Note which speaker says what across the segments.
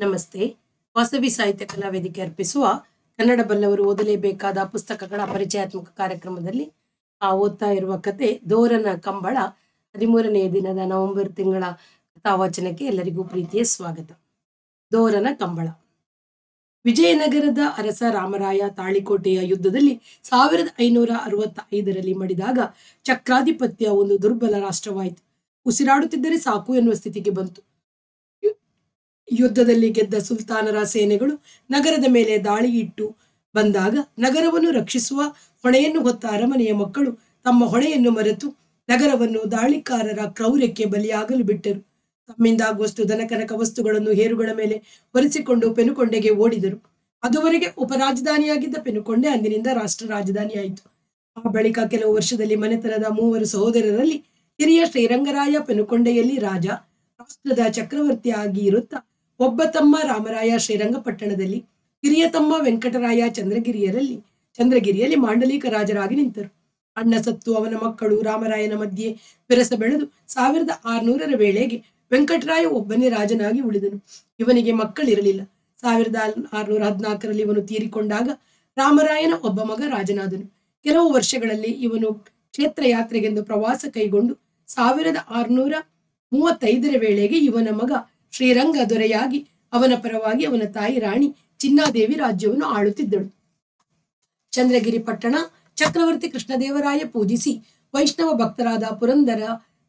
Speaker 1: ನಮಸ್ತೆ. ವಾಸವಿ ಸಾಹಿತ್ಯ ಕಲಾ ವೇದಿಕೆ ಅರ್ಪಿಸುವ ಕನ್ನಡ ಬಲ್ಲವರು ಓದಲೇಬೇಕಾದ ಪುಸ್ತಕಗಳ ಪರಿಚಯಾತ್ಮಕ ಕಾರ್ಯಕ್ರಮದಲ್ಲಿ ಆ ಓದ್ತಾ ಇರುವ ಕತೆ ದೋರನ ಕಂಬಳ ಹದಿಮೂರನೆಯ ದಿನದ ನವೆಂಬರ್ ತಿಂಗಳ ಕಥಾವಾಚನಕ್ಕೆ ಎಲ್ಲರಿಗೂ ಪ್ರೀತಿಯ ಸ್ವಾಗತ. ದೋರನ ಕಂಬಳ. ವಿಜಯನಗರದ ಅರಸ ರಾಮರಾಯ ತಾಳಿಕೋಟೆಯ ಯುದ್ಧದಲ್ಲಿ ಸಾವಿರದ ಐನೂರ ಅರವತ್ತ ಐದರಲ್ಲಿ ಮಡಿದಾಗ ಚಕ್ರಾಧಿಪತ್ಯ ಒಂದು ದುರ್ಬಲ ರಾಷ್ಟ್ರವಾಯಿತು. ಉಸಿರಾಡುತ್ತಿದ್ದರೆ ಸಾಕು ಎನ್ನುವ ಸ್ಥಿತಿಗೆ ಬಂತು. ಯುದ್ಧದಲ್ಲಿ ಗೆದ್ದ ಸುಲ್ತಾನರ ಸೇನೆಗಳು ನಗರದ ಮೇಲೆ ದಾಳಿ ಇಟ್ಟು ಬಂದಾಗ ನಗರವನ್ನು ರಕ್ಷಿಸುವ ಹೊಣೆಯನ್ನು ಹೊತ್ತ ಅರಮನೆಯ ಮಕ್ಕಳು ತಮ್ಮ ಹೊಣೆಯನ್ನು ಮರೆತು ನಗರವನ್ನು ದಾಳಿಕಾರರ ಕ್ರೌರ್ಯಕ್ಕೆ ಬಲಿಯಾಗಲು ಬಿಟ್ಟರು. ತಮ್ಮಿಂದಾಗುವಷ್ಟು ದನಕನಕ ವಸ್ತುಗಳನ್ನು ಹೇರುಗಳ ಮೇಲೆ ಒರೆಸಿಕೊಂಡು ಪೆನುಕೊಂಡೆಗೆ ಓಡಿದರು. ಅದುವರೆಗೆ ಉಪರಾಜಧಾನಿಯಾಗಿದ್ದ ಪೆನುಕೊಂಡೆ ಅಂದಿನಿಂದ ರಾಷ್ಟ್ರ ರಾಜಧಾನಿಯಾಯಿತು. ಆ ಬಳಿಕ ಕೆಲವು ವರ್ಷದಲ್ಲಿ ಮನೆತನದ ಮೂವರು ಸಹೋದರರಲ್ಲಿ ಹಿರಿಯ ಶ್ರೀರಂಗರಾಯ ಪೆನುಕೊಂಡೆಯಲ್ಲಿ ರಾಜ, ರಾಷ್ಟ್ರದ ಚಕ್ರವರ್ತಿಯಾಗಿ ಇರುತ್ತಾ ಒಬ್ಬ ತಮ್ಮ ರಾಮರಾಯ ಶ್ರೀರಂಗಪಟ್ಟಣದಲ್ಲಿ, ಹಿರಿಯ ತಮ್ಮ ವೆಂಕಟರಾಯ ಚಂದ್ರಗಿರಿಯರಲ್ಲಿ, ಚಂದ್ರಗಿರಿಯಲ್ಲಿ ಮಾಂಡಲಿಕ ರಾಜರಾಗಿ ನಿಂತರು. ಅಣ್ಣ ಸತ್ತು, ಅವನ ಮಕ್ಕಳು ರಾಮರಾಯನ ಮಧ್ಯೆ ಬೆರಸ ಬೆಳೆದು ಸಾವಿರದ ಆರುನೂರರ ವೇಳೆಗೆ ವೆಂಕಟರಾಯ ಒಬ್ಬನೇ ರಾಜನಾಗಿ ಉಳಿದನು. ಇವನಿಗೆ ಮಕ್ಕಳಿರಲಿಲ್ಲ. ಸಾವಿರದ ಆರ್ನೂರ ಹದಿನಾಲ್ಕರಲ್ಲಿ ಇವನು ತೀರಿಕೊಂಡಾಗ ರಾಮರಾಯನ ಒಬ್ಬ ಮಗ ರಾಜನಾದನು. ಕೆಲವು ವರ್ಷಗಳಲ್ಲಿ ಇವನು ಕ್ಷೇತ್ರ ಯಾತ್ರೆಗೆಂದು ಪ್ರವಾಸ ಕೈಗೊಂಡು ಸಾವಿರದ ಆರ್ನೂರ ಮೂವತ್ತೈದರ ವೇಳೆಗೆ ಇವನ ಮಗ ಶ್ರೀರಂಗ ದೊರೆಯಾಗಿ ಅವನ ಪರವಾಗಿ ಅವನ ತಾಯಿ ರಾಣಿ ಚಿನ್ನಾದೇವಿ ರಾಜ್ಯವನ್ನು ಆಳುತ್ತಿದ್ದಳು. ಚಂದ್ರಗಿರಿ ಪಟ್ಟಣ ಚಕ್ರವರ್ತಿ ಕೃಷ್ಣದೇವರಾಯ ಪೂಜಿಸಿ ವೈಷ್ಣವ ಭಕ್ತರಾದ ಪುರಂದರ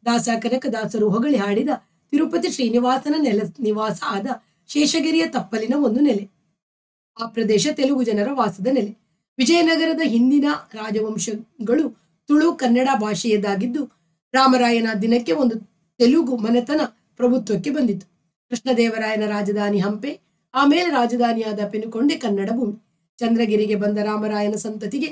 Speaker 1: ದಾಸ ಕನಕದಾಸರು ಹೊಗಳಿ ಹಾಡಿದ ತಿರುಪತಿ ಶ್ರೀನಿವಾಸನ ನೆಲ ನಿವಾಸ ಆದ ಶೇಷಗಿರಿಯ ತಪ್ಪಲಿನ ಒಂದು ನೆಲೆ. ಆ ಪ್ರದೇಶ ತೆಲುಗು ಜನರ ವಾಸದ ನೆಲೆ. ವಿಜಯನಗರದ ಹಿಂದಿನ ರಾಜವಂಶಗಳು ತುಳು ಕನ್ನಡ ಭಾಷೆಯದಾಗಿದ್ದು ರಾಮರಾಯನ ದಿನಕ್ಕೆ ಒಂದು ತೆಲುಗು ಮನೆತನ ಪ್ರಭುತ್ವಕ್ಕೆ ಬಂದಿತು. ಕೃಷ್ಣದೇವರಾಯನ ರಾಜಧಾನಿ ಹಂಪೆ, ಆಮೇಲೆ ರಾಜಧಾನಿಯಾದ ಪೆನುಕೊಂಡೆ, ಕನ್ನಡ ಭೂಮಿ. ಚಂದ್ರಗಿರಿಗೆ ಬಂದ ರಾಮರಾಯನ ಸಂತತಿಗೆ,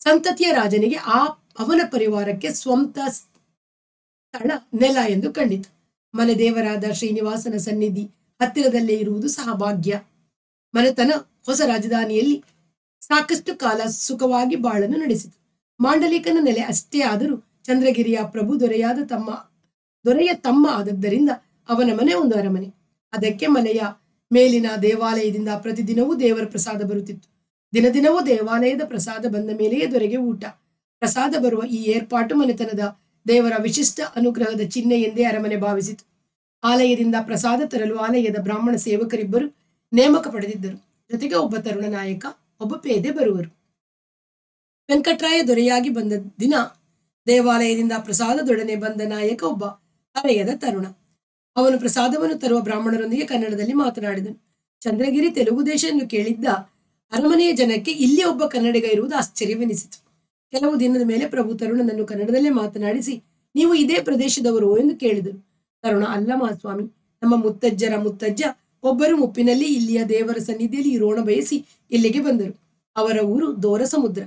Speaker 1: ಸಂತತಿಯ ರಾಜನಿಗೆ ಆ ಅವನ ಪರಿವಾರಕ್ಕೆ ಸ್ವಂತ ಸ್ಥಳ, ನೆಲ ಎಂದು ಕಂಡಿತು ಮನೆ ದೇವರಾದ ಶ್ರೀನಿವಾಸನ ಸನ್ನಿಧಿ ಹತ್ತಿರದಲ್ಲೇ ಇರುವುದು ಸಹ ಭಾಗ್ಯ ಮನೆತನ ಹೊಸ ರಾಜಧಾನಿಯಲ್ಲಿ ಸಾಕಷ್ಟು ಕಾಲ ಸುಖವಾಗಿ ಬಾಳನ್ನು ನಡೆಸಿತು. ಮಾಂಡಲಿಕನ ನೆಲೆ ಅಷ್ಟೇ ಆದರೂ ಚಂದ್ರಗಿರಿಯ ಪ್ರಭು ದೊರೆಯಾದ ತಮ್ಮ, ದೊರೆಯ ತಮ್ಮ ಆದದ್ದರಿಂದ ಅವನ ಮನೆ ಒಂದು ಅರಮನೆ. ಅದಕ್ಕೆ ಮನೆಯ ಮೇಲಿನ ದೇವಾಲಯದಿಂದ ಪ್ರತಿದಿನವೂ ದೇವರ ಪ್ರಸಾದ ಬರುತ್ತಿತ್ತು. ದಿನ ದಿನವೂ ದೇವಾಲಯದ ಪ್ರಸಾದ ಬಂದ ಮೇಲೆಯೇ ದೊರೆಗೆ ಊಟ. ಪ್ರಸಾದ ಬರುವ ಈ ಏರ್ಪಾಟು ಮನೆತನದ ದೇವರ ವಿಶಿಷ್ಟ ಅನುಗ್ರಹದ ಚಿಹ್ನೆ ಎಂದೇ ಅರಮನೆ ಭಾವಿಸಿತು. ಆಲಯದಿಂದ ಪ್ರಸಾದ ತರಲು ಆಲಯದ ಬ್ರಾಹ್ಮಣ ಸೇವಕರಿಬ್ಬರು ನೇಮಕ ಪಡೆದಿದ್ದರು. ಜೊತೆಗೆ ಒಬ್ಬ ತರುಣ ನಾಯಕ, ಒಬ್ಬ ಪೇದೆ ಬರುವರು. ವೆಂಕಟರಾಯ ದೊರೆಯಾಗಿ ಬಂದ ದಿನ ದೇವಾಲಯದಿಂದ ಪ್ರಸಾದದೊಡನೆ ಬಂದ ನಾಯಕ ಒಬ್ಬ ಆಲಯದ ತರುಣ. ಅವನು ಪ್ರಸಾದವನ್ನು ತರುವ ಬ್ರಾಹ್ಮಣರೊಂದಿಗೆ ಕನ್ನಡದಲ್ಲಿ ಮಾತನಾಡಿದನು. ಚಂದ್ರಗಿರಿ ತೆಲುಗು ದೇಶ ಎಂದು ಕೇಳಿದ್ದ ಅರಮನೆಯ ಜನಕ್ಕೆ ಇಲ್ಲಿ ಒಬ್ಬ ಕನ್ನಡಿಗ ಇರುವುದು ಆಶ್ಚರ್ಯವೆನಿಸಿತು. ಕೆಲವು ದಿನದ ಮೇಲೆ ಪ್ರಭು ತರುಣನನ್ನು ಕನ್ನಡದಲ್ಲೇ ಮಾತನಾಡಿಸಿ, ನೀವು ಇದೇ ಪ್ರದೇಶದವರು ಎಂದು ಕೇಳಿದರು. ತರುಣ, ಅಲ್ಲ ಮಹಾಸ್ವಾಮಿ ನಮ್ಮ ಮುತ್ತಜ್ಜರ ಮುತ್ತಜ್ಜ ಒಬ್ಬರು ಮುಪ್ಪಿನಲ್ಲಿ ಇಲ್ಲಿಯ ದೇವರ ಸನ್ನಿಧಿಯಲ್ಲಿ ಇರೋಣ ಬಯಸಿ ಇಲ್ಲಿಗೆ ಬಂದರು. ಅವರ ಊರು ದೋರ ಸಮುದ್ರ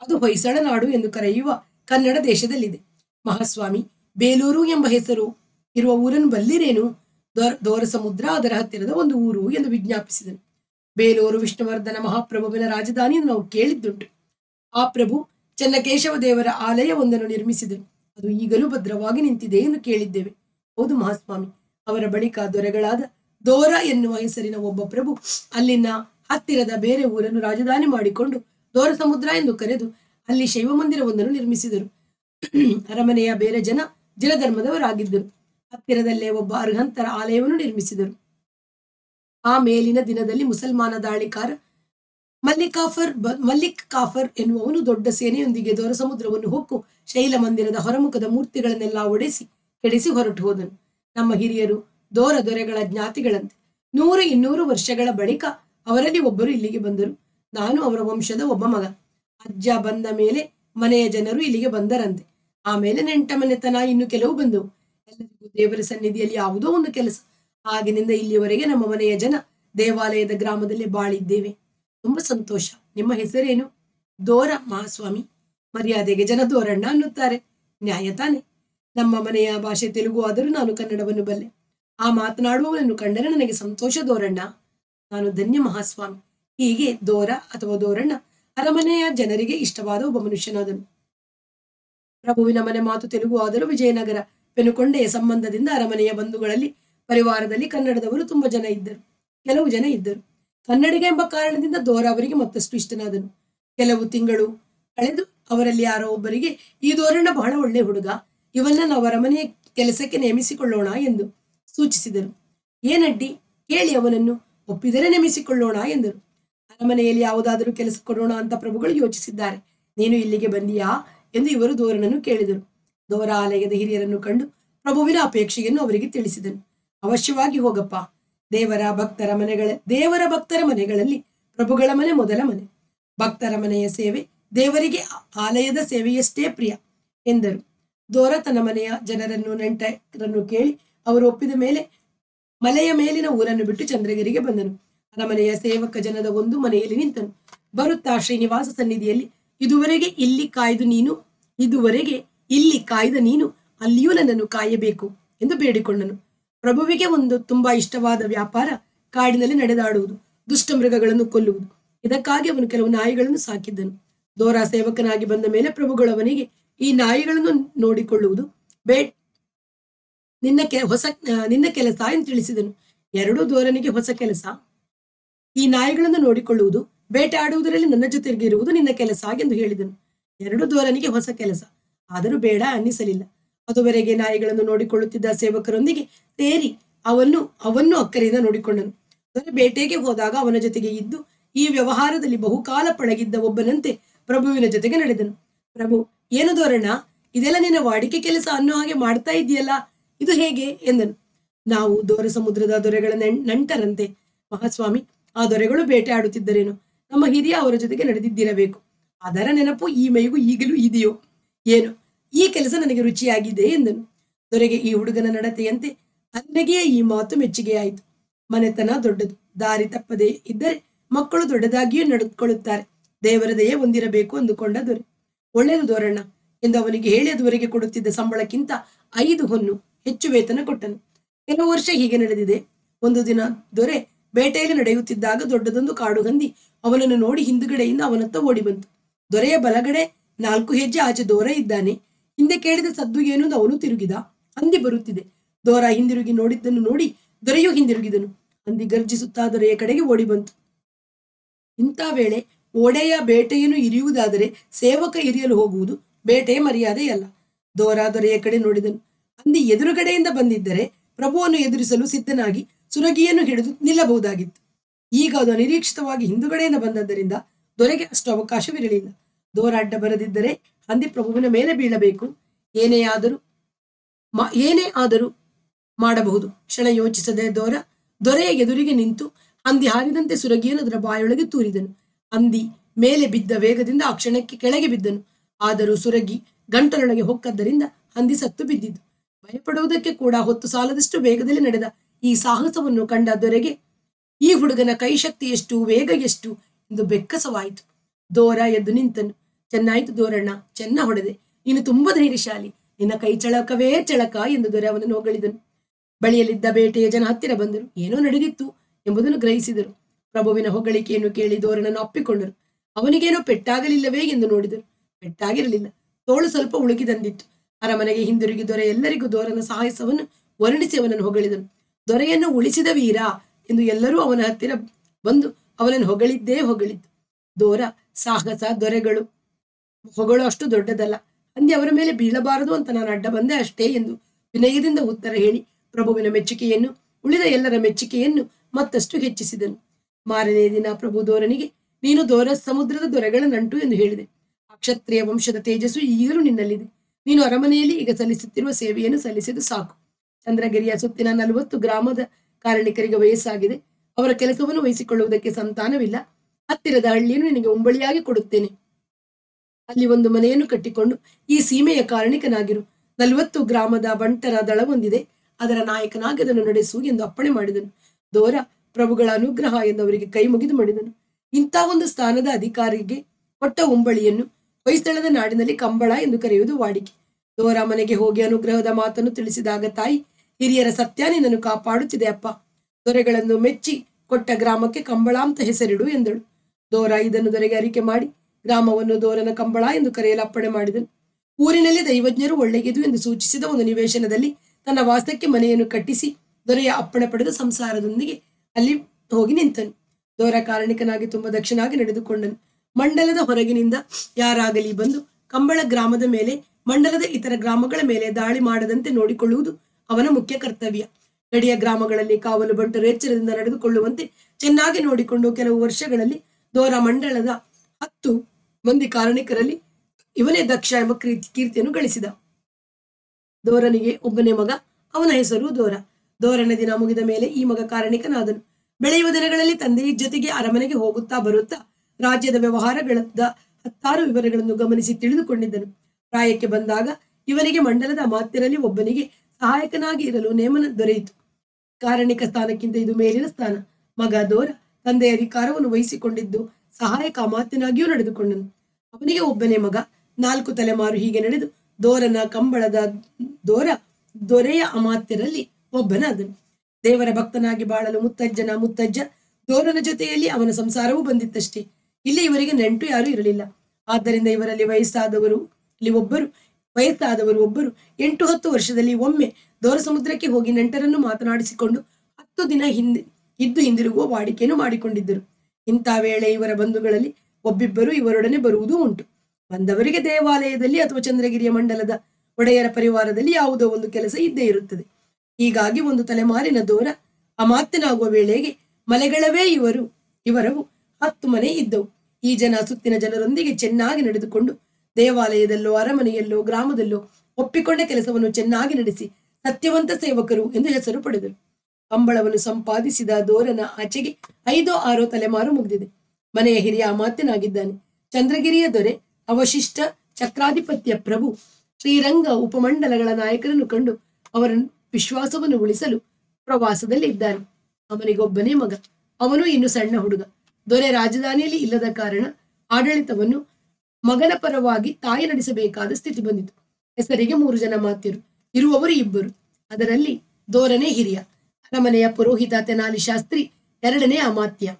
Speaker 1: ಅದು ಹೊಯ್ಸಳ ನಾಡು ಎಂದು ಕರೆಯುವ ಕನ್ನಡ ದೇಶದಲ್ಲಿದೆ. ಮಹಾಸ್ವಾಮಿ, ಬೇಲೂರು ಎಂಬ ಹೆಸರು ಇರುವ ಊರನ್ನು ಬಲ್ಲಿರೇನು? ದೋರ ದೋರ ಸಮುದ್ರ, ಅದರ ಹತ್ತಿರದ ಒಂದು ಊರು ಎಂದು ವಿಜ್ಞಾಪಿಸಿದನು. ಬೇಲೂರು ವಿಷ್ಣುವರ್ಧನ ಮಹಾಪ್ರಭುವಿನ ರಾಜಧಾನಿಯನ್ನು ನಾವು ಕೇಳಿದ್ದುಂಟು. ಆ ಪ್ರಭು ಚನ್ನಕೇಶವ ದೇವರ ಆಲಯ ಒಂದನ್ನು ನಿರ್ಮಿಸಿದನು. ಅದು ಈಗಲೂ ಭದ್ರವಾಗಿ ನಿಂತಿದೆ ಎಂದು ಕೇಳಿದ್ದೇವೆ. ಹೌದು ಮಹಾಸ್ವಾಮಿ, ಅವರ ಬಳಿಕ ದೊರೆಗಳಾದ ದೋರ ಎನ್ನುವ ಹೆಸರಿನ ಒಬ್ಬ ಪ್ರಭು ಅಲ್ಲಿನ ಹತ್ತಿರದ ಬೇರೆ ಊರನ್ನು ರಾಜಧಾನಿ ಮಾಡಿಕೊಂಡು ದೋರ ಸಮುದ್ರ ಎಂದು ಕರೆದು ಅಲ್ಲಿ ಶೈವ ಮಂದಿರವೊಂದನ್ನು ನಿರ್ಮಿಸಿದರು. ಅರಮನೆಯ ಬೇರೆ ಜನ ಜಲಧರ್ಮದವರಾಗಿದ್ದರು. ಹತ್ತಿರದಲ್ಲೇ ಒಬ್ಬ ಅರ್ಹಂತರ ಆಲಯವನ್ನು ನಿರ್ಮಿಸಿದರು. ಆ ಮೇಲಿನ ದಿನದಲ್ಲಿ ಮುಸಲ್ಮಾನ ದಾಳಿಕಾರ ಮಲ್ಲಿಕಾಫರ್ ಮಲ್ಲಿಕ್ ಕಾಫರ್ ಎನ್ನುವವನು ದೊಡ್ಡ ಸೇನೆಯೊಂದಿಗೆ ದೊರ ಸಮುದ್ರವನ್ನು ಹೊಕ್ಕು ಶೈಲ ಮಂದಿರದ ಹೊರಮುಖದ ಮೂರ್ತಿಗಳನ್ನೆಲ್ಲ ಒಡೆಸಿ ಕೆಡಿಸಿ ಹೊರಟು ಹೋದನು. ನಮ್ಮ ಹಿರಿಯರು ದೋರ ದೊರೆಗಳ ಜ್ಞಾತಿಗಳಂತೆ. ನೂರು ಇನ್ನೂರು ವರ್ಷಗಳ ಬಳಿಕ ಅವರಲ್ಲಿ ಒಬ್ಬರು ಇಲ್ಲಿಗೆ ಬಂದರು. ನಾನು ಅವರ ವಂಶದ ಒಬ್ಬ ಮಗ. ಅಜ್ಜ ಬಂದ ಮೇಲೆ ಮನೆಯ ಜನರು ಇಲ್ಲಿಗೆ ಬಂದರಂತೆ. ಆಮೇಲೆ ನೆಂಟ ಮನೆತನ ಇನ್ನು ಕೆಲವು ಬಂದವು. ಎಲ್ಲರಿಗೂ ದೇವರ ಸನ್ನಿಧಿಯಲ್ಲಿ ಯಾವುದೋ ಒಂದು ಕೆಲಸ. ಆಗಿನಿಂದ ಇಲ್ಲಿಯವರೆಗೆ ನಮ್ಮ ಮನೆಯ ಜನ ದೇವಾಲಯದ ಗ್ರಾಮದಲ್ಲಿ ಬಾಳಿದ್ದೇವೆ. ತುಂಬಾ ಸಂತೋಷ. ನಿಮ್ಮ ಹೆಸರೇನು? ದೋರ ಮಹಾಸ್ವಾಮಿ. ಮರ್ಯಾದೆಗೆ ಜನ ದೋರಣ್ಣ ಅನ್ನುತ್ತಾರೆ. ನ್ಯಾಯ ತಾನೆ. ನಮ್ಮ ಮನೆಯ ಭಾಷೆ ತೆಲುಗು ಆದರೂ ನಾನು ಕನ್ನಡವನ್ನು ಬಲ್ಲೆ. ಆ ಮಾತನಾಡುವವನನ್ನು ಕಂಡರೆ ನನಗೆ ಸಂತೋಷ ದೋರಣ್ಣ. ನಾನು ಧನ್ಯ ಮಹಾಸ್ವಾಮಿ. ಹೀಗೆ ದೋರ ಅಥವಾ ದೋರಣ್ಣ ಅರಮನೆಯ ಜನರಿಗೆ ಇಷ್ಟವಾದ ಒಬ್ಬ ಮನುಷ್ಯನಾದನು. ಪ್ರಭುವಿನ ಮನೆ ಮಾತು ತೆಲುಗು ಆದರೂ ವಿಜಯನಗರ ಪೆನುಕೊಂಡೆಯ ಸಂಬಂಧದಿಂದ ಅರಮನೆಯ ಬಂಧುಗಳಲ್ಲಿ ಪರಿವಾರದಲ್ಲಿ ಕನ್ನಡದವರು ತುಂಬಾ ಜನ ಇದ್ದರು. ಕೆಲವು ಜನ ಇದ್ದರು. ಕನ್ನಡಿಗ ಎಂಬ ಕಾರಣದಿಂದ ದೋರ ಅವರಿಗೆ ಮತ್ತಷ್ಟು ಇಷ್ಟನಾದನು. ಕೆಲವು ತಿಂಗಳು ಕಳೆದು ಅವರಲ್ಲಿ ಯಾರೋ ಒಬ್ಬರಿಗೆ, ಈ ದೋರಣ್ಣ ಬಹಳ ಒಳ್ಳೆ ಹುಡುಗ. ಇವನ್ನ ನಾವು ಅರಮನೆಯ ಕೆಲಸಕ್ಕೆ ನೇಮಿಸಿಕೊಳ್ಳೋಣ ಎಂದು ಸೂಚಿಸಿದರು. ಏನಡ್ಡಿ? ಕೇಳಿ ಅವನನ್ನು. ಒಪ್ಪಿದರೆ ನೇಮಿಸಿಕೊಳ್ಳೋಣ ಎಂದರು. ಅರಮನೆಯಲ್ಲಿ ಯಾವುದಾದರೂ ಕೆಲಸ ಕೊಡೋಣ ಅಂತ ಪ್ರಭುಗಳು ಯೋಚಿಸಿದ್ದಾರೆ. ನೀನು ಇಲ್ಲಿಗೆ ಬಂದಿಯಾ? ಎಂದು ಇವರು ದೋರಣನ್ನು ಕೇಳಿದರು. ದೋರ ಆಲಯದ ಹಿರಿಯರನ್ನು ಕಂಡು ಪ್ರಭುವಿನ ಅಪೇಕ್ಷೆಯನ್ನು ಅವರಿಗೆ ತಿಳಿಸಿದನು. ಅವಶ್ಯವಾಗಿ ಹೋಗಪ್ಪ. ದೇವರ ಭಕ್ತರ ಮನೆಗಳ, ದೇವರ ಭಕ್ತರ ಮನೆಗಳಲ್ಲಿ ಪ್ರಭುಗಳ ಮನೆ ಮೊದಲ ಮನೆ. ಭಕ್ತರ ಮನೆಯ ಸೇವೆ ದೇವರಿಗೆ ಆಲಯದ ಸೇವೆಯಷ್ಟೇ ಪ್ರಿಯ ಎಂದರು. ದೋರ ತನ್ನ ಮನೆಯ ಜನರನ್ನು, ನೆಂಟರನ್ನು ಕೇಳಿ ಅವರು ಒಪ್ಪಿದ ಮೇಲೆ ಮಲೆಯ ಮೇಲಿನ ಊರನ್ನು ಬಿಟ್ಟು ಚಂದ್ರಗಿರಿಗೆ ಬಂದನು. ಅರಮನೆಯ ಸೇವಕ ಜನದ ಒಂದು ಮನೆಯಲ್ಲಿ ನಿಂತನು. ಬರುತ್ತಾ ಶ್ರೀನಿವಾಸ ಸನ್ನಿಧಿಯಲ್ಲಿ, ಇದುವರೆಗೆ ಇಲ್ಲಿ ಕಾಯ್ದು ನೀನು, ಇದುವರೆಗೆ ಇಲ್ಲಿ ಕಾಯ್ದ ನೀನು, ಅಲ್ಲಿಯೂ ನನ್ನನ್ನು ಕಾಯಬೇಕು ಎಂದು ಬೇಡಿಕೊಂಡನು. ಪ್ರಭುವಿಗೆ ಒಂದು ತುಂಬಾ ಇಷ್ಟವಾದ ವ್ಯಾಪಾರ ಕಾಡಿನಲ್ಲಿ ನಡೆದಾಡುವುದು, ದುಷ್ಟ ಮೃಗಗಳನ್ನು ಕೊಲ್ಲುವುದು. ಇದಕ್ಕಾಗಿ ಅವನು ಕೆಲವು ನಾಯಿಗಳನ್ನು ಸಾಕಿದ್ದನು. ದೋರಾ ಸೇವಕನಾಗಿ ಬಂದ ಮೇಲೆ ಪ್ರಭುಗಳು ಅವನಿಗೆ, ಈ ನಾಯಿಗಳನ್ನು ನೋಡಿಕೊಳ್ಳುವುದು? ಬೇ ನಿನ್ನ ಕೆ, ಹೊಸ, ನಿನ್ನ ಕೆಲಸ ಎಂದು ತಿಳಿಸಿದನು. ಎರಡೂ ದೋರನಿಗೆ ಹೊಸ ಕೆಲಸ? ಈ ನಾಯಿಗಳನ್ನು ನೋಡಿಕೊಳ್ಳುವುದು? ಬೇಟೆ ಆಡುವುದರಲ್ಲಿ ನನ್ನ ಜೊತೆಗೆ ಇರುವುದು ನಿನ್ನ ಕೆಲಸ ಎಂದು ಹೇಳಿದನು. ಎರಡು ದೋರನಿಗೆ ಹೊಸ ಕೆಲಸ. ಆದರೂ ಬೇಡ ಅನ್ನಿಸಲಿಲ್ಲ. ಅದುವರೆಗೆ ನಾಯಿಗಳನ್ನು ನೋಡಿಕೊಳ್ಳುತ್ತಿದ್ದ ಸೇವಕರೊಂದಿಗೆ ತೇರಿ ಅವನ್ನು ಅವನ್ನು ಅಕ್ಕರೆಯಿಂದ ನೋಡಿಕೊಂಡನು. ದೊರೆ ಬೇಟೆಗೆ ಹೋದಾಗ ಅವನ ಜೊತೆಗೆ ಇದ್ದು ಈ ವ್ಯವಹಾರದಲ್ಲಿ ಬಹುಕಾಲ ಪಳಗಿದ್ದ ಒಬ್ಬನಂತೆ ಪ್ರಭುವಿನ ಜೊತೆಗೆ ನಡೆದನು. ಪ್ರಭು, ಏನು ಧೋರಣ ಇದೆಲ್ಲ ನಿನ್ನ ವಾಡಿಕೆ ಕೆಲಸ ಅನ್ನೋ ಹಾಗೆ ಮಾಡ್ತಾ ಇದೆಯಲ್ಲ? ಇದು ಹೇಗೆ? ಎಂದನು. ನಾವು ದೋರ ಸಮುದ್ರದ ದೊರೆಗಳ ನಂಟರಂತೆ. ಮಹಾಸ್ವಾಮಿ, ಆ ದೊರೆಗಳು ಬೇಟೆ ಆಡುತ್ತಿದ್ದರೇನು? ನಮ್ಮ ಹಿರಿಯ ಅವರ ಜೊತೆಗೆ ನಡೆದಿದ್ದಿರಬೇಕು. ಅದರ ನೆನಪು ಈ ಮೈಗೂ ಈಗಲೂ ಇದೆಯೋ? ಏನು? ಈ ಕೆಲಸ ನನಗೆ ರುಚಿಯಾಗಿದೆ ಎಂದನು. ದೊರೆಗೆ ಈ ಹುಡುಗನ ನಡತೆಯಂತೆ ನನಗೆ ಈ ಮಾತು ಮೆಚ್ಚುಗೆಯಾಯಿತು ಮನೆತನ ದೊಡ್ಡದು. ದಾರಿ ತಪ್ಪದೆ ಇದ್ದರೆ ಮಕ್ಕಳು ದೊಡ್ಡದಾಗಿಯೂ ನಡೆದುಕೊಳ್ಳುತ್ತಾರೆ. ದೇವರ ದಯೆ ಹೊಂದಿರಬೇಕು ಅಂದುಕೊಂಡ ದೊರೆ. ಒಳ್ಳೆಯದು ದೋರಣ್ಣ ಎಂದು ಅವನಿಗೆ ಹೇಳಿ ಅದುವರೆಗೆ ಕೊಡುತ್ತಿದ್ದ ಸಂಬಳಕ್ಕಿಂತ ಐದು ಹೊನ್ನು ಹೆಚ್ಚು ವೇತನ ಕೊಟ್ಟನು. ಕೆಲವು ವರ್ಷ ಹೀಗೆ ನಡೆದಿದೆ. ಒಂದು ದಿನ ದೊರೆ ಬೇಟೆಯಲ್ಲಿ ನಡೆಯುತ್ತಿದ್ದಾಗ ದೊಡ್ಡದೊಂದು ಕಾಡು ಹಂದಿ ಅವನನ್ನು ನೋಡಿ ಹಿಂದುಗಡೆಯಿಂದ ಅವನತ್ತ ಓಡಿ ಬಂತು. ದೊರೆಯ ಬಲಗಡೆ ನಾಲ್ಕು ಹೆಜ್ಜೆ ಆಚೆ ದೋರ ಇದ್ದಾನೆ. ಹಿಂದೆ ಕೇಳಿದ ಸದ್ದು ಏನು ಅವನು ತಿರುಗಿದ. ಹಂದಿ ಬರುತ್ತಿದೆ. ದೋರ ಹಿಂದಿರುಗಿ ನೋಡಿದ್ದನ್ನು ನೋಡಿ ದೊರೆಯೂ ಹಿಂದಿರುಗಿದನು. ಹಂದಿ ಗರ್ಜಿಸುತ್ತಾ ದೊರೆಯ ಕಡೆಗೆ ಓಡಿ ಬಂತು. ಇಂಥ ವೇಳೆ ಓಡೆಯ ಬೇಟೆಯನ್ನು ಇರಿಯುವುದಾದರೆ ಸೇವಕ ಇರಿಯಲು ಹೋಗುವುದು ಬೇಟೆಯ ಮರ್ಯಾದೆಯಲ್ಲ ದೋರ ದೊರೆಯ ಕಡೆ ನೋಡಿದನು. ಹಂದಿ ಎದುರುಗಡೆಯಿಂದ ಬಂದಿದ್ದರೆ ಪ್ರಭುವನ್ನು ಎದುರಿಸಲು ಸಿದ್ಧನಾಗಿ ಸುರಗಿಯನ್ನು ಹಿಡಿದು ನಿಲ್ಲಬಹುದಾಗಿತ್ತು. ಈಗ ಅದು ಅನಿರೀಕ್ಷಿತವಾಗಿ ಹಿಂದುಗಡೆಯಿಂದ ಬಂದದ್ದರಿಂದ ದೊರೆಗೆ ಅಷ್ಟು ಅವಕಾಶವಿರಲಿಲ್ಲ. ದೋರ ಅಡ್ಡ ಬರದಿದ್ದರೆ ಹಂದಿ ಪ್ರಭುವಿನ ಮೇಲೆ ಬೀಳಬೇಕು. ಏನೇ ಆದರೂ ಏನೇ ಆದರೂ ಮಾಡಬಹುದು. ಕ್ಷಣ ಯೋಚಿಸದೆ ದೋರ, ದೊರೆಯ ಎದುರಿಗೆ ನಿಂತು ಹಂದಿ ಹಾರಿದಂತೆ ಸುರಗಿಯನ್ನು ಅದರ ಬಾಯೊಳಗೆ ತೂರಿದನು. ಹಂದಿ ಮೇಲೆ ಬಿದ್ದ ವೇಗದಿಂದ ಆ ಕ್ಷಣಕ್ಕೆ ಕೆಳಗೆ ಬಿದ್ದನು. ಆದರೂ ಸುರಗಿ ಗಂಟಲೊಳಗೆ ಹೊಕ್ಕದ್ದರಿಂದ ಹಂದಿ ಸತ್ತು ಬಿದ್ದಿದ್ದು ಭಯಪಡುವುದಕ್ಕೆ ಕೂಡ ಹೊತ್ತು ಸಾಲದಷ್ಟು ವೇಗದಲ್ಲಿ ನಡೆದ ಈ ಸಾಹಸವನ್ನು ಕಂಡ ದೊರೆಗೆ ಈ ಹುಡುಗನ ಕೈ ಶಕ್ತಿ ಎಷ್ಟು, ವೇಗ ಎಷ್ಟು ಎಂದು ಬೆಕ್ಕಸವಾಯಿತು. ದೋರ ಎದ್ದು ನಿಂತನು. ಚೆನ್ನಾಯ್ತು ದೋರಣ್ಣ ಚೆನ್ನ ಹೊಡೆದೆ. ನೀನು ತುಂಬಾ ಧೈರ್ಯಶಾಲಿ. ನಿನ್ನ ಕೈ ಚಳಕವೇ ಚಳಕ ಎಂದು ದೊರೆ ಅವನನ್ನು ಹೊಗಳಿದನು. ಬಳಿಯಲ್ಲಿದ್ದ ಬೇಟೆಯ ಜನ ಹತ್ತಿರ ಬಂದರು. ಏನೋ ನಡೆದಿತ್ತು ಎಂಬುದನ್ನು ಗ್ರಹಿಸಿದರು. ಪ್ರಭುವಿನ ಹೊಗಳಿಕೆಯನ್ನು ಕೇಳಿ ದೋರಣನ್ನು ಅಪ್ಪಿಕೊಂಡರು ಅವನಿಗೇನೋ ಪೆಟ್ಟಾಗಲಿಲ್ಲವೇ ಎಂದು ನೋಡಿದರು. ಪೆಟ್ಟಾಗಿರಲಿಲ್ಲ. ತೋಳು ಸ್ವಲ್ಪ ಉಳುಕಿದಂದಿತ್ತು ಅರಮನೆಗೆ ಹಿಂದಿರುಗಿ ದೊರೆ ಎಲ್ಲರಿಗೂ ದೋರನ ಸಾಹಸವನ್ನು ವರ್ಣಿಸಿ ಅವನನ್ನು ಹೊಗಳಿದನು. ದೊರೆಯನ್ನು ಉಳಿಸಿದ ವೀರ ಎಂದು ಎಲ್ಲರೂ ಅವನ ಹತ್ತಿರ ಬಂದು ಅವನನ್ನು ಹೊಗಳಿದ್ದೇ ಹೊಗಳಿದ್ದು. ದೋರ ಸಾಹಸ ದೊರೆಗಳು. ಹೊಗಳು ಅಷ್ಟು ದೊಡ್ಡದಲ್ಲ. ಅಂದೆ ಅವರ ಮೇಲೆ ಬೀಳಬಾರದು ಅಂತ ನಾನು ಅಡ್ಡ ಬಂದೆ ಅಷ್ಟೇ ಎಂದು ವಿನಯದಿಂದ ಉತ್ತರ ಹೇಳಿ ಪ್ರಭುವಿನ ಮೆಚ್ಚುಗೆಯನ್ನು, ಉಳಿದ ಎಲ್ಲರ ಮೆಚ್ಚುಗೆಯನ್ನು ಮತ್ತಷ್ಟು ಹೆಚ್ಚಿಸಿದನು. ಮಾರನೇ ದಿನ ಪ್ರಭು ದೋರನಿಗೆ, ನೀನು ದೋರ ಸಮುದ್ರದ ದೊರೆಗಳ ನಂಟು ಎಂದು ಹೇಳಿದೆ. ಅಕ್ಷತ್ರಿಯ ವಂಶದ ತೇಜಸ್ಸು ಈಗಲೂ ನಿನ್ನಲ್ಲಿದೆ. ನೀನು ಅರಮನೆಯಲ್ಲಿ ಈಗ ಸಲ್ಲಿಸುತ್ತಿರುವ ಸೇವೆಯನ್ನು ಸಲ್ಲಿಸಿದ್ದು ಸಾಕು. ಚಂದ್ರಗಿರಿಯ ಸುತ್ತಿನ ನಲವತ್ತು ಗ್ರಾಮದ ಕಾರಣಿಕರಿಗೆ ವಯಸ್ಸಾಗಿದೆ. ಅವರ ಕೆಲಸವನ್ನು ವಹಿಸಿಕೊಳ್ಳುವುದಕ್ಕೆ ಸಂತಾನವಿಲ್ಲ. ಹತ್ತಿರದ ಹಳ್ಳಿಯನ್ನು ನಿನಗೆ ಉಂಬಳಿಯಾಗಿ ಕೊಡುತ್ತೇನೆ. ಅಲ್ಲಿ ಒಂದು ಮನೆಯನ್ನು ಕಟ್ಟಿಕೊಂಡು ಈ ಸೀಮೆಯ ಕಾರಣಿಕನಾಗಿರು. ನಲವತ್ತು ಗ್ರಾಮದ ಬಂಟರ ದಳವೊಂದಿದೆ ಅದರ ನಾಯಕನಾಗಿ ಅದನ್ನು ನಡೆಸು ಎಂದು ಅಪ್ಪಣೆ ಮಾಡಿದನು. ದೋರ ಪ್ರಭುಗಳ ಅನುಗ್ರಹ ಎಂದು ಅವರಿಗೆ ಕೈ ಮುಗಿದು ಮಾಡಿದನು. ಇಂಥ ಒಂದು ಸ್ಥಾನದ ಅಧಿಕಾರಿಗೆ ಕೊಟ್ಟ ಉಂಬಳಿಯನ್ನು ಹೊಯ್ಸಳದ ನಾಡಿನಲ್ಲಿ ಕಂಬಳ ಎಂದು ಕರೆಯುವುದು ವಾಡಿಕೆ. ದೋರ ಮನೆಗೆ ಹೋಗಿ ಅನುಗ್ರಹದ ಮಾತನ್ನು ತಿಳಿಸಿದಾಗ ತಾಯಿ, ಹಿರಿಯರ ಸತ್ಯ ನಿನ್ನನ್ನು ಕಾಪಾಡುತ್ತಿದೆ ಅಪ್ಪ. ದೊರೆಗಳನ್ನು ಮೆಚ್ಚಿ ಕೊಟ್ಟ ಗ್ರಾಮಕ್ಕೆ ಕಂಬಳ ಅಂತ ಹೆಸರಿಡು ಎಂದಳು. ದೋರ ಇದನ್ನು ದೊರೆಗೆ ಅರಿಕೆ ಮಾಡಿ ಗ್ರಾಮವನ್ನು ದೋರನ ಕಂಬಳ ಎಂದು ಕರೆಯಲು ಅಪ್ಪಣೆ ಮಾಡಿದನು. ಊರಿನಲ್ಲಿ ದೈವಜ್ಞರು ಒಳ್ಳೆಯದು ಎಂದು ಸೂಚಿಸಿದ ಒಂದು ನಿವೇಶನದಲ್ಲಿ ತನ್ನ ವಾಸಕ್ಕೆ ಮನೆಯನ್ನು ಕಟ್ಟಿಸಿ ದೊರೆಯ ಅಪ್ಪಣೆ ಪಡೆದು ಸಂಸಾರದೊಂದಿಗೆ ಅಲ್ಲಿ ಹೋಗಿ ನಿಂತನು. ದೋರ ಕಾರಣಿಕನಾಗಿ ತುಂಬಾ ದಕ್ಷಿಣಾಗಿ ನಡೆದುಕೊಂಡನು. ಮಂಡಲದ ಹೊರಗಿನಿಂದ ಯಾರಾಗಲಿ ಬಂದು ಕಂಬಳ ಗ್ರಾಮದ ಮೇಲೆ, ಮಂಡಲದ ಇತರ ಗ್ರಾಮಗಳ ಮೇಲೆ ದಾಳಿ ಮಾಡದಂತೆ ನೋಡಿಕೊಳ್ಳುವುದು ಅವನ ಮುಖ್ಯ ಕರ್ತವ್ಯ. ಗಡಿಯ ಗ್ರಾಮಗಳಲ್ಲಿ ಕಾವಲು ಬಂಟರು ಎಚ್ಚರದಿಂದ ನಡೆದುಕೊಳ್ಳುವಂತೆ ಚೆನ್ನಾಗಿ ನೋಡಿಕೊಂಡು ಕೆಲವು ವರ್ಷಗಳಲ್ಲಿ ದೋರ ಮಂಡಳದ ಹತ್ತು ಮಂದಿ ಕಾರಣಿಕರಲ್ಲಿ ಇವನೇ ದಕ್ಷ ಎಂಬ ಕೀರ್ತಿ ಕೀರ್ತಿಯನ್ನು ಗಳಿಸಿದ. ದೋರನಿಗೆ ಒಬ್ಬನೇ ಮಗ, ಅವನ ಹೆಸರು ದೋರ. ದೋರನ ದಿನ ಮುಗಿದ ಮೇಲೆ ಈ ಮಗ ಕಾರಣಿಕನಾದನು. ಬೆಳೆಯುವ ದಿನಗಳಲ್ಲಿ ತಂದೆಯ ಜೊತೆಗೆ ಅರಮನೆಗೆ ಹೋಗುತ್ತಾ ಬರುತ್ತಾ ರಾಜ್ಯದ ವ್ಯವಹಾರಗಳದ ಹತ್ತಾರು ವಿವರಗಳನ್ನು ಗಮನಿಸಿ ತಿಳಿದುಕೊಂಡಿದ್ದನು. ಪ್ರಾಯಕ್ಕೆ ಬಂದಾಗ ಇವನಿಗೆ ಮಂಡಲದ ಮಾತಿರಲಿ ಒಬ್ಬನಿಗೆ ಸಹಾಯಕನಾಗಿ ಇರಲು ನೇಮನ ದೊರೆಯಿತು. ಕಾರಣಿಕ ಸ್ಥಾನಕ್ಕಿಂತ ಇದು ಮೇಲಿನ ಸ್ಥಾನ. ಮಗ ದೋರ, ತಂದೆಯ ಅಧಿಕಾರವನ್ನು ವಹಿಸಿಕೊಂಡಿದ್ದು ಸಹಾಯಕ ಅಮಾತ್ಯನಾಗಿಯೂ ನಡೆದುಕೊಂಡನು. ಅವನಿಗೆ ಒಬ್ಬನೇ ಮಗ, ನಾಲ್ಕು ತಲೆಮಾರು ಹೀಗೆ ನಡೆದು ದೋರನ ಕಂಬಳದ ದೋರ, ದೊರೆಯ ಅಮಾತ್ಯರಲ್ಲಿ ಒಬ್ಬನಾದನು. ದೇವರ ಭಕ್ತನಾಗಿ ಬಾಳಲು ಮುತ್ತಜ್ಜನ ಮುತ್ತಜ್ಜ, ದೋರನ ಜೊತೆಯಲ್ಲಿ ಅವನ ಸಂಸಾರವೂ ಬಂದಿತ್ತಷ್ಟೇ. ಇಲ್ಲಿ ಇವರಿಗೆ ನೆಂಟು ಯಾರೂ ಇರಲಿಲ್ಲ. ಆದ್ದರಿಂದ ಇವರಲ್ಲಿ ವಯಸ್ಸಾದವರು ಇಲ್ಲಿ ಒಬ್ಬರು, ವಯಸ್ಸಾದವರು ಒಬ್ಬರು. ಎಂಟು ಹತ್ತು ವರ್ಷದಲ್ಲಿ ಒಮ್ಮೆ ದೋರ ಸಮುದ್ರಕ್ಕೆ ಹೋಗಿ ನೆಂಟರನ್ನು ಮಾತನಾಡಿಸಿಕೊಂಡು ಹತ್ತು ದಿನ ಹಿಂದೆ, ಇದ್ದು ಹಿಂದಿರುಗುವ ವಾಡಿಕೆಯನ್ನು ಮಾಡಿಕೊಂಡಿದ್ದರು. ಇಂಥ ವೇಳೆ ಇವರ ಬಂಧುಗಳಲ್ಲಿ ಒಬ್ಬಿಬ್ಬರು ಇವರೊಡನೆ ಬರುವುದೂ ಉಂಟು. ಬಂದವರಿಗೆ ದೇವಾಲಯದಲ್ಲಿ ಅಥವಾ ಚಂದ್ರಗಿರಿಯ ಮಂಡಲದ ಒಡೆಯರ ಪರಿವಾರದಲ್ಲಿ ಯಾವುದೋ ಒಂದು ಕೆಲಸ ಇದ್ದೇ ಇರುತ್ತದೆ. ಹೀಗಾಗಿ ಒಂದು ತಲೆಮಾರಿನ ದೂರ ಅಮಾತ್ಯನಾಗುವ ವೇಳೆಗೆ ಮಲೆಗಳವೇ ಇವರು, ಇವರವು ಹತ್ತು ಮನೆ ಇದ್ದವು. ಈ ಜನ ಸುತ್ತಿನ ಜನರೊಂದಿಗೆ ಚೆನ್ನಾಗಿ ನಡೆದುಕೊಂಡು ದೇವಾಲಯದಲ್ಲೋ, ಅರಮನೆಯಲ್ಲೋ, ಗ್ರಾಮದಲ್ಲೋ ಒಪ್ಪಿಕೊಂಡ ಕೆಲಸವನ್ನು ಚೆನ್ನಾಗಿ ನಡೆಸಿ ಸತ್ಯವಂತ ಸೇವಕರು ಎಂದು ಹೆಸರು ಪಡೆದರು. ಕಂಬಳವನ್ನು ಸಂಪಾದಿಸಿದ ದೋರನ ಆಚೆಗೆ ಐದೋ ಆರೋ ತಲೆಮಾರು ಮುಗಿದಿದೆ. ಮನೆಯ ಹಿರಿಯ ಅಮಾತ್ಯನಾಗಿದ್ದಾನೆ. ಚಂದ್ರಗಿರಿಯ ದೊರೆ, ಅವಶಿಷ್ಟ ಚಕ್ರಾಧಿಪತ್ಯ ಪ್ರಭು, ಶ್ರೀರಂಗ ಉಪಮಂಡಲಗಳ ನಾಯಕರನ್ನು ಕಂಡು ಅವರ ವಿಶ್ವಾಸವನ್ನು ಉಳಿಸಲು ಪ್ರವಾಸದಲ್ಲಿ ಇದ್ದಾನೆ. ಅವನಿಗೊಬ್ಬನೇ ಮಗ, ಅವನು ಇನ್ನು ಸಣ್ಣ ಹುಡುಗ. ದೊರೆ ರಾಜಧಾನಿಯಲ್ಲಿ ಇಲ್ಲದ ಕಾರಣ ಆಡಳಿತವನ್ನು ಮಗನ ಪರವಾಗಿ ತಾಯಿ ನಡೆಸಬೇಕಾದ ಸ್ಥಿತಿ ಬಂದಿತು. ಹೆಸರಿಗೆ ಮೂರು ಜನ ಮಾತ್ಯರು, ಇರುವವರು ಇಬ್ಬರು. ಅದರಲ್ಲಿ ದೋರನೇ ಹಿರಿಯ. ಅರಮನೆಯ ಪುರೋಹಿತ ತೆನಾಲಿ ಶಾಸ್ತ್ರಿ ಎರಡನೇ ಅಮಾತ್ಯ.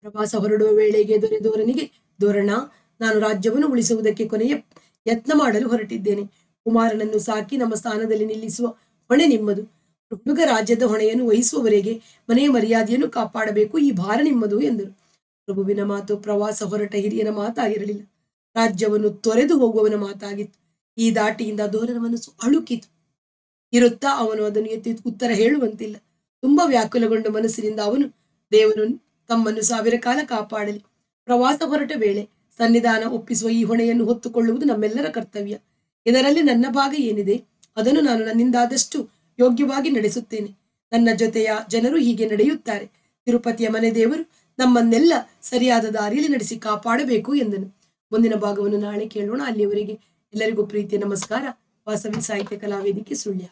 Speaker 1: ಪ್ರವಾಸ ಹೊರಡುವ ವೇಳೆಗೆ ದೊರೆದೋರನಿಗೆ ದೋರಣ ನಾನು ರಾಜ್ಯವನ್ನು ಉಳಿಸುವುದಕ್ಕೆ ಕೊನೆಯ ಯತ್ನ ಮಾಡಲು ಹೊರಟಿದ್ದೇನೆ. ಕುಮಾರನನ್ನು ಸಾಕಿ ನಮ್ಮ ಸ್ಥಾನದಲ್ಲಿ ನಿಲ್ಲಿಸುವ ಹೊಣೆ ನಿಮ್ಮದು. ಹುಡುಗ ರಾಜ್ಯದ ಹೊಣೆಯನ್ನು ವಹಿಸುವವರೆಗೆ ಮನೆಯ ಮರ್ಯಾದೆಯನ್ನು ಕಾಪಾಡಬೇಕು. ಈ ಭಾರ ನಿಮ್ಮದು ಎಂದರು. ಪ್ರಭುವಿನ ಮಾತು ಪ್ರವಾಸ ಹೊರಟ ಹಿರಿಯನ ಮಾತಾಗಿರಲಿಲ್ಲ. ರಾಜ್ಯವನ್ನು ತೊರೆದು ಹೋಗುವವನ ಮಾತಾಗಿತ್ತು. ಈ ದಾಟಿಯಿಂದ ದೋರನ ಮನಸ್ಸು ಅಳುಕಿತು. ಇರುತ್ತಾ ಅವನು ಅದನ್ನು ಎತ್ತಿ ಉತ್ತರ ಹೇಳುವಂತಿಲ್ಲ. ತುಂಬಾ ವ್ಯಾಕುಲಗೊಂಡ ಮನಸ್ಸಿನಿಂದ ಅವನು, ದೇವನು ತಮ್ಮನ್ನು ಸಾವಿರ ಕಾಲ ಕಾಪಾಡಲಿ. ಪ್ರವಾಸ ಹೊರಟ ವೇಳೆ ಸನ್ನಿಧಾನ ಒಪ್ಪಿಸುವ ಈ ಹೊಣೆಯನ್ನು ಹೊತ್ತುಕೊಳ್ಳುವುದು ನಮ್ಮೆಲ್ಲರ ಕರ್ತವ್ಯ. ಇದರಲ್ಲಿ ನನ್ನ ಭಾಗ ಏನಿದೆ, ಅದನ್ನು ನಾನು ನನ್ನಿಂದಾದಷ್ಟು ಯೋಗ್ಯವಾಗಿ ನಡೆಸುತ್ತೇನೆ. ನನ್ನ ಜೊತೆಯ ಜನರು ಹೀಗೆ ನಡೆಯುತ್ತಾರೆ. ತಿರುಪತಿಯ ಮನೆ ದೇವರು ನಮ್ಮನ್ನೆಲ್ಲ ಸರಿಯಾದ ದಾರಿಯಲ್ಲಿ ನಡೆಸಿ ಕಾಪಾಡಬೇಕು ಎಂದನು. ಮುಂದಿನ ಭಾಗವನ್ನು ನಾಳೆ ಕೇಳೋಣ. ಅಲ್ಲಿಯವರೆಗೆ ಎಲ್ಲರಿಗೂ ಪ್ರೀತಿಯ ನಮಸ್ಕಾರ. ವಾಸವಿ ಸಾಹಿತ್ಯ ಕಲಾವೇದಿಕೆ ಸುಳ್ಯ.